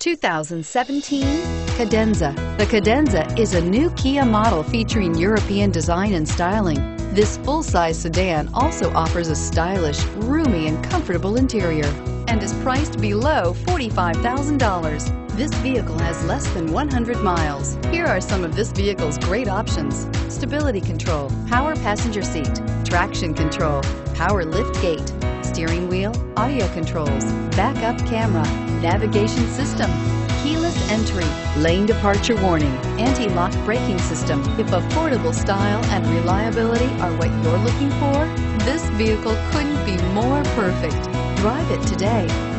2017 Cadenza. The Cadenza is a new Kia model featuring European design and styling. This full-size sedan also offers a stylish, roomy, and comfortable interior and is priced below $45,000. This vehicle has less than 100 miles. Here are some of this vehicle's great options. Stability control, power passenger seat, traction control, power lift gate, controls, backup camera, navigation system, keyless entry, lane departure warning, anti-lock braking system. If affordable style and reliability are what you're looking for, this vehicle couldn't be more perfect. Drive it today.